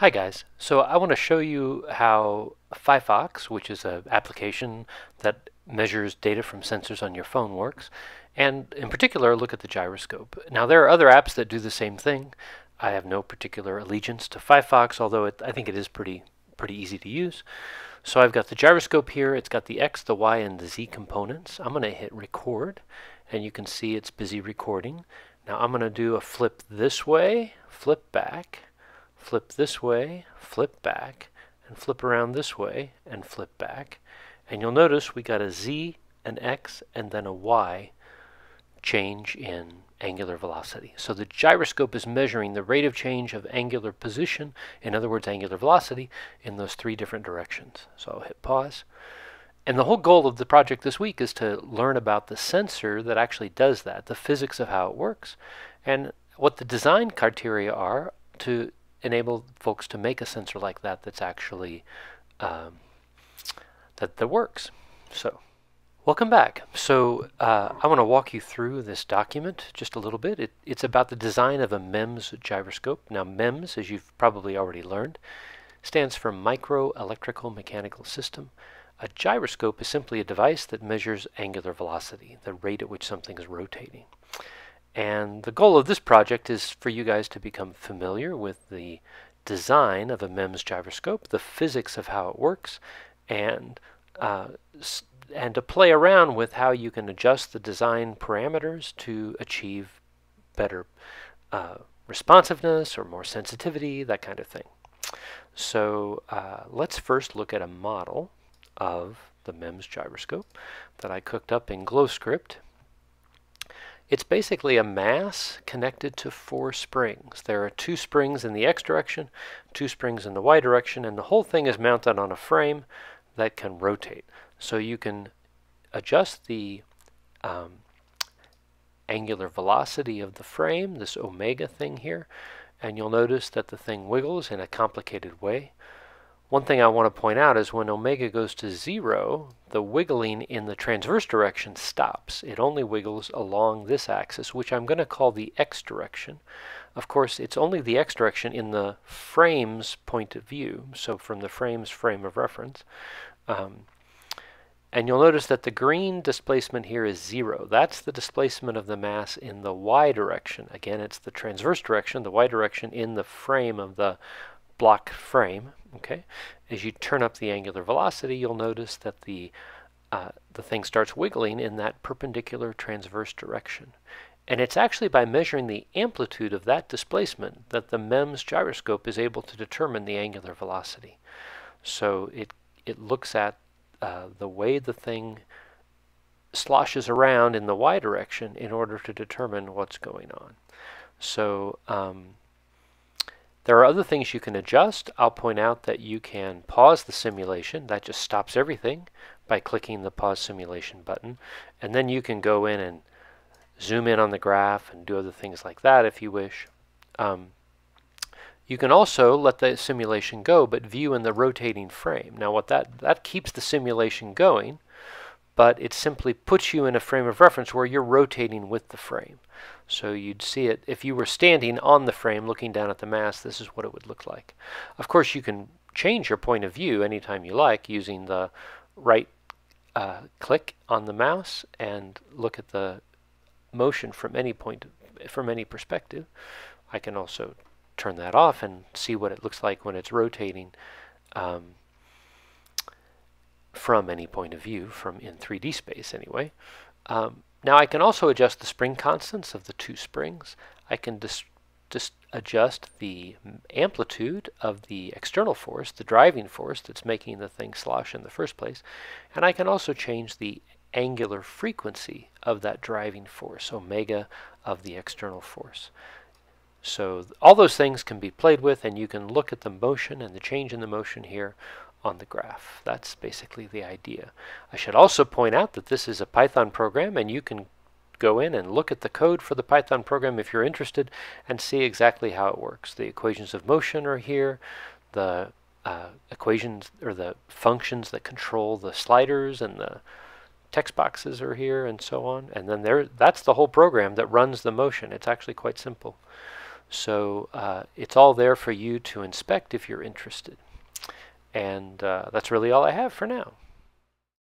Hi guys, so I want to show you how Phyphox, which is an application that measures data from sensors on your phone works, and in particular look at the gyroscope. Now there are other apps that do the same thing. I have no particular allegiance to Phyphox, although it, I think it is pretty, pretty easy to use. So I've got the gyroscope here, it's got the X, the Y, and the Z components. I'm going to hit record, and you can see it's busy recording. Now I'm going to do a flip this way, flip back, flip this way, flip back, and flip around this way, and flip back. And you'll notice we got a z, an x, and then a y change in angular velocity. So the gyroscope is measuring the rate of change of angular position, in other words, angular velocity, in those three different directions. So I'll hit pause. And the whole goal of the project this week is to learn about the sensor that actually does that, the physics of how it works, and what the design criteria are to enable folks to make a sensor like that that's actually um, that that works. So, welcome back. So, uh, I want to walk you through this document just a little bit. It, it's about the design of a MEMS gyroscope. Now, MEMS, as you've probably already learned, stands for Micro Electrical Mechanical System. A gyroscope is simply a device that measures angular velocity, the rate at which something is rotating. And the goal of this project is for you guys to become familiar with the design of a MEMS gyroscope, the physics of how it works, and uh, and to play around with how you can adjust the design parameters to achieve better uh, responsiveness or more sensitivity, that kind of thing. So uh, let's first look at a model of the MEMS gyroscope that I cooked up in GlowScript it's basically a mass connected to four springs. There are two springs in the x direction, two springs in the y direction, and the whole thing is mounted on a frame that can rotate. So you can adjust the um, angular velocity of the frame, this omega thing here, and you'll notice that the thing wiggles in a complicated way. One thing I want to point out is when omega goes to zero, the wiggling in the transverse direction stops. It only wiggles along this axis, which I'm going to call the x direction. Of course, it's only the x direction in the frame's point of view, so from the frame's frame of reference. Um, and you'll notice that the green displacement here is zero. That's the displacement of the mass in the y direction. Again, it's the transverse direction, the y direction in the frame of the block frame. Okay, as you turn up the angular velocity, you'll notice that the uh, the thing starts wiggling in that perpendicular transverse direction. And it's actually by measuring the amplitude of that displacement that the MEMS gyroscope is able to determine the angular velocity. So it, it looks at uh, the way the thing sloshes around in the y direction in order to determine what's going on. So um, there are other things you can adjust. I'll point out that you can pause the simulation. That just stops everything by clicking the pause simulation button. And then you can go in and zoom in on the graph and do other things like that if you wish. Um, you can also let the simulation go but view in the rotating frame. Now what that, that keeps the simulation going but it simply puts you in a frame of reference where you're rotating with the frame. So you'd see it, if you were standing on the frame looking down at the mass, this is what it would look like. Of course, you can change your point of view anytime you like using the right uh, click on the mouse and look at the motion from any point, from any perspective. I can also turn that off and see what it looks like when it's rotating um, from any point of view, from in 3D space anyway. Um, now I can also adjust the spring constants of the two springs. I can just, just adjust the amplitude of the external force, the driving force that's making the thing slosh in the first place. And I can also change the angular frequency of that driving force, omega of the external force. So all those things can be played with and you can look at the motion and the change in the motion here on the graph. That's basically the idea. I should also point out that this is a Python program and you can go in and look at the code for the Python program if you're interested and see exactly how it works. The equations of motion are here, the uh, equations or the functions that control the sliders and the text boxes are here and so on. And then there, that's the whole program that runs the motion. It's actually quite simple. So uh, it's all there for you to inspect if you're interested. And uh, that's really all I have for now.